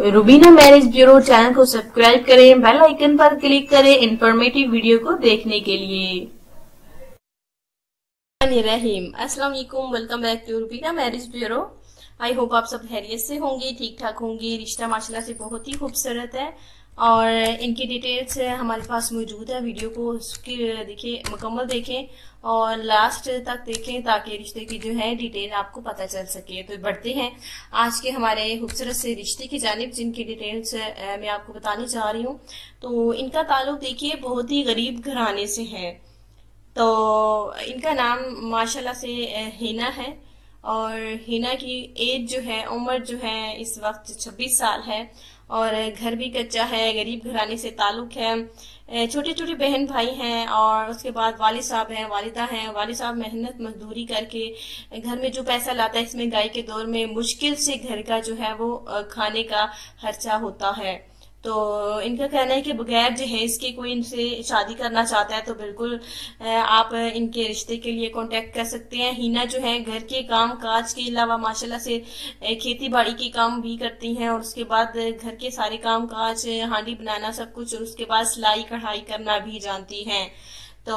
Rubina marriage bureau channel को subscribe करें bell icon पर क्लिक करें इंफॉर्मेटिव वीडियो को देखने के लिए। रहीम, अस्सलाम वालेकुम welcome back to Rubina marriage bureau I hope आप सब हैरियत से होंगे ठीक ठाक होंगे, रिश्ता माशाल्लाह से बहुत ही खूबसूरत है। और इनकी डिटेल्स हमारे पास मौजूद है। वीडियो को उसकी, देखिए, मुकम्मल देखें और लास्ट तक देखें ताकि रिश्ते की जो है डिटेल आपको पता चल सके। तो बढ़ते हैं। आज के हमारे खूबसूरत से रिश्ते की जानब जिनकी डिटेल्स मैं आपको बतानी चाह रही हूँ। तो इनका ताल्लुक देखिए, बहुत ही गरीब घराने से है। तो इनका नाम माशाल्लाह से हिना है। और हिना की एज जो है, उम्र जो है इस वक्त 26 साल है और घर भी कच्चा है, गरीब घराने से ताल्लुक है। छोटे छोटे बहन भाई हैं और उसके बाद वालिद साहब हैं, वालिदा हैं। वालिद साहब मेहनत, मजदूरी करके घर में जो पैसा लाता है, इसमें गाय के दौर में मुश्किल से घर का जो है वो खाने का खर्चा होता है। तो इनका कहना है कि बगैर जहेज के कोई इनसे शादी करना चाहता है तो बिल्कुल आप इनके रिश्ते के लिए कांटेक्ट कर सकते हैं। हीना जो है, घर के काम काज के अलावा माशाल्लाह से खेती बाड़ी के काम भी करती हैं और उसके बाद घर के सारे काम काज, हांडी बनाना सब कुछ, और उसके बाद सिलाई कढ़ाई करना भी जानती हैं। तो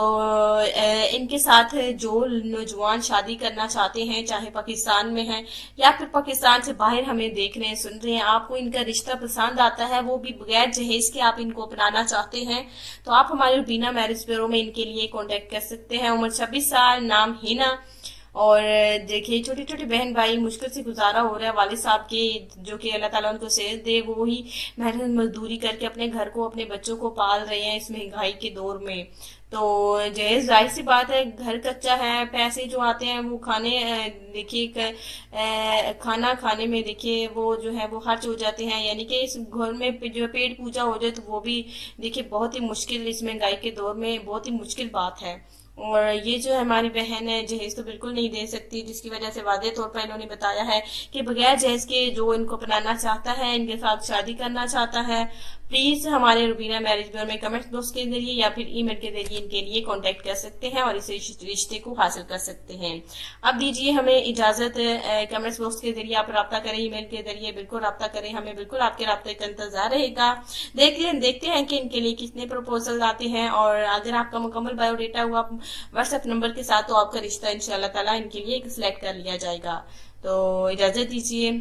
इनके साथ जो नौजवान शादी करना चाहते हैं, चाहे पाकिस्तान में हैं या फिर पाकिस्तान से बाहर हमें देख रहे हैं, सुन रहे हैं, आपको इनका रिश्ता पसंद आता है, वो भी बगैर जहेज के आप इनको अपनाना चाहते हैं तो आप हमारे बिना मैरिज ब्यूरो में इनके लिए कॉन्टेक्ट कर सकते हैं। उम्र छब्बीस साल, नाम हिना। और देखिए छोटे छोटे बहन भाई मुश्किल से गुजारा हो रहा है वाले साहब के, जो कि अल्लाह ताला उनको सेहत दे, वो ही मेहनत मजदूरी करके अपने घर को, अपने बच्चों को पाल रहे हैं इस महँगाई के दौर में। तो जहेज, ज़ाहिर सी बात है, घर कच्चा है, पैसे जो आते हैं, वो खाने देखिए खाना खाने में देखिए, वो जो है, वो खर्च हो जाते हैं। यानी कि इस घर में जो पेट पूजा हो जाए तो वो भी देखिए, बहुत ही मुश्किल इस महँगाई के दौर में, बहुत ही मुश्किल बात है। और ये जो हमारी बहन है, जहेज तो बिल्कुल नहीं दे सकती, जिसकी वजह से वादे तौर पर इन्होंने बताया है कि बगैर जहेज के जो इनको अपनाना चाहता है, इनके साथ शादी करना चाहता है प्लीज़ हमारे रुबीना मैरिज ब्यूरो में कमेंट बॉक्स के ज़रिए या फिर ईमेल के ज़रिए इनके लिए कांटेक्ट कर सकते हैं और इस रिश्ते को हासिल कर सकते हैं। अब दीजिए हमें इजाज़त कमेंट बॉक्स के ज़रिए आप रब्ता करें ईमेल के ज़रिए बिल्कुल रब्ता करें, हमें बिल्कुल आपके रब्ते का इंतज़ार रहेगा। देखते देखते हैं कि इनके लिए कितने प्रपोजल आते हैं और अगर आपका मुकम्मल बायोडेटा हुआ व्हाट्सएप नंबर के साथ तो आपका रिश्ता ताला इनके लिए सिलेक्ट कर लिया जाएगा। तो इजाज़त दीजिए।